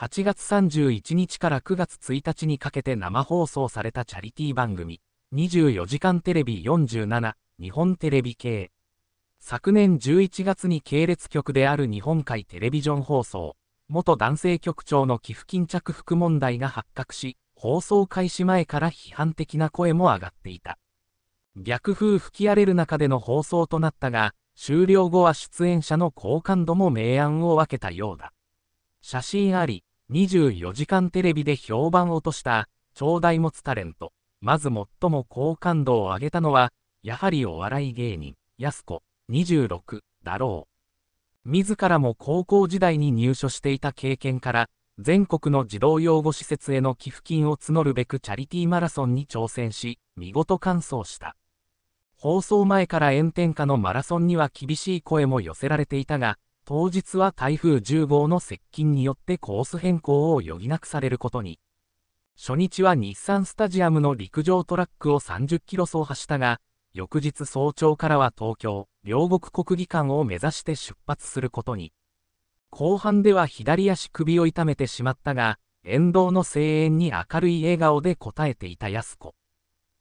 8月31日から9月1日にかけて生放送されたチャリティー番組、24時間テレビ47、日本テレビ系。昨年11月に系列局である日本海テレビジョン放送、元男性局長の寄付金着服問題が発覚し、放送開始前から批判的な声も上がっていた。逆風吹き荒れる中での放送となったが、終了後は出演者の好感度も明暗を分けたようだ。写真あり、24時間テレビで評判を落とした、超大持つタレント。まず最も好感度を上げたのは、やはりお笑い芸人、やす子、26、だろう。自らも高校時代に入所していた経験から、全国の児童養護施設への寄付金を募るべくチャリティーマラソンに挑戦し、見事完走した。放送前から炎天下のマラソンには厳しい声も寄せられていたが、当日は台風10号の接近によってコース変更を余儀なくされることに。初日は日産スタジアムの陸上トラックを30キロ走破したが、翌日早朝からは東京、両国国技館を目指して出発することに。後半では左足首を痛めてしまったが、沿道の声援に明るい笑顔で応えていた安子。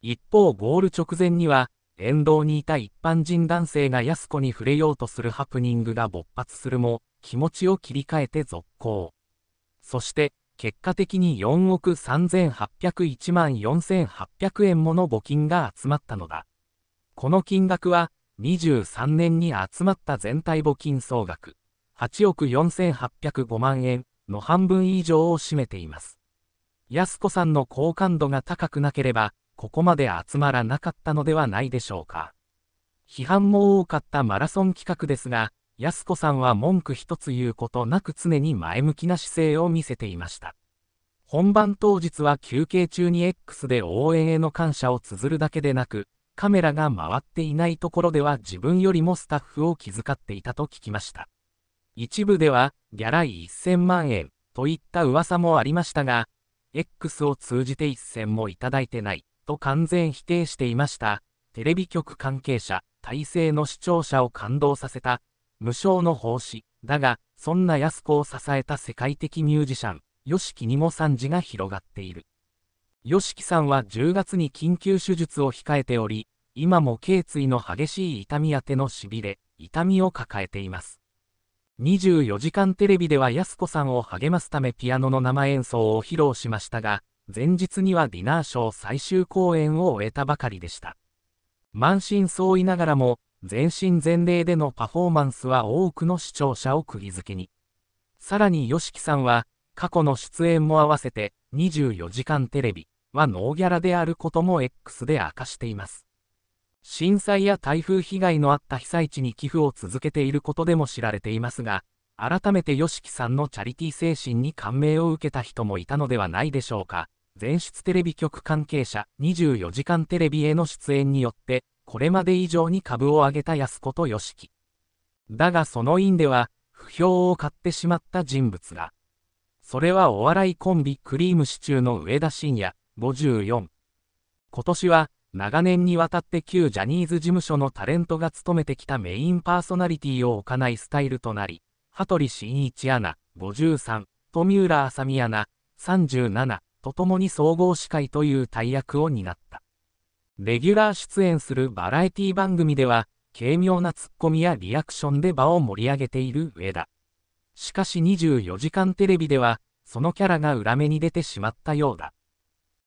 一方ゴール直前には、沿道にいた一般人男性が安子に触れようとするハプニングが勃発するも、気持ちを切り替えて続行。そして、結果的に4億3801万4800円もの募金が集まったのだ。この金額は、23年に集まった全体募金総額、8億4805万円の半分以上を占めています。安子さんの好感度が高くなければ、ここまで集まらなかったのではないでしょうか。批判も多かったマラソン企画ですが、安子さんは文句一つ言うことなく常に前向きな姿勢を見せていました。本番当日は休憩中に X で応援への感謝を綴るだけでなく、カメラが回っていないところでは自分よりもスタッフを気遣っていたと聞きました。一部では、ギャラ1000万円といった噂もありましたが、X を通じて1000もいただいてないと完全否定していました。テレビ局関係者、体制の視聴者を感動させた、無償の奉仕。だが、そんな安子を支えた世界的ミュージシャン、YOSHIKI にも賛辞が広がっている。YOSHIKI さんは10月に緊急手術を控えており、今も頸椎の激しい痛みや手のしびれ、痛みを抱えています。24時間テレビでは安子さんを励ますためピアノの生演奏を披露しましたが、前日にはディナーショー最終公演を終えたばかりでした。満身創痍ながらも、全身全霊でのパフォーマンスは多くの視聴者を釘付けに。さらに YOSHIKI さんは、過去の出演も合わせて、24時間テレビはノーギャラであることも X で明かしています。震災や台風被害のあった被災地に寄付を続けていることでも知られていますが、改めて YOSHIKI さんのチャリティー精神に感銘を受けた人もいたのではないでしょうか。全出テレビ局関係者24時間テレビへの出演によって、これまで以上に株を上げた安子と吉木。だがその院では、不評を買ってしまった人物が。それはお笑いコンビクリームシチューの上田晋也、54。今年は、長年にわたって旧ジャニーズ事務所のタレントが務めてきたメインパーソナリティを置かないスタイルとなり、羽鳥慎一アナ、53、富浦あさみアナ、37と共に総合司会という大役を担った。レギュラー出演するバラエティ番組では、軽妙なツッコミやリアクションで場を盛り上げている上田。しかし24時間テレビでは、そのキャラが裏目に出てしまったようだ。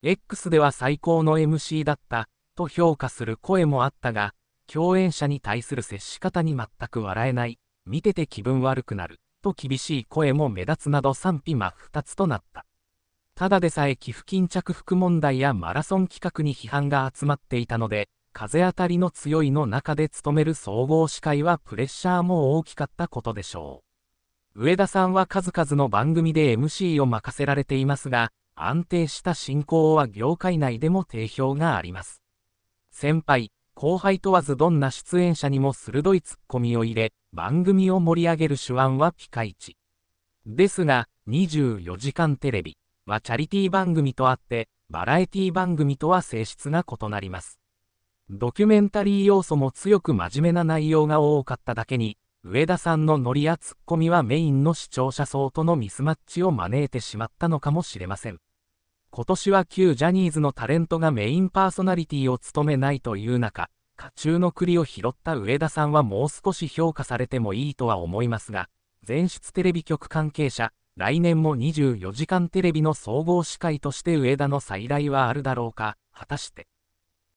X では最高の MC だった、と評価する声もあったが、共演者に対する接し方に全く笑えない、見てて気分悪くなる、と厳しい声も目立つなど賛否真っ二つとなった。ただでさえ寄付金着服問題やマラソン企画に批判が集まっていたので、風当たりの強いの中で務める総合司会はプレッシャーも大きかったことでしょう。上田さんは数々の番組で MC を任せられていますが、安定した進行は業界内でも定評があります。先輩、後輩問わずどんな出演者にも鋭いツッコミを入れ、番組を盛り上げる手腕はピカイチ。ですが、24時間テレビはチャリティー番組とあって、バラエティ番組とは性質が異なります。ドキュメンタリー要素も強く真面目な内容が多かっただけに、上田さんのノリやツッコミはメインの視聴者層とのミスマッチを招いてしまったのかもしれません。今年は旧ジャニーズのタレントがメインパーソナリティを務めないという中、家中の栗を拾った上田さんはもう少し評価されてもいいとは思いますが、前出テレビ局関係者、来年も24時間テレビの総合司会として上田の再来はあるだろうか、果たして。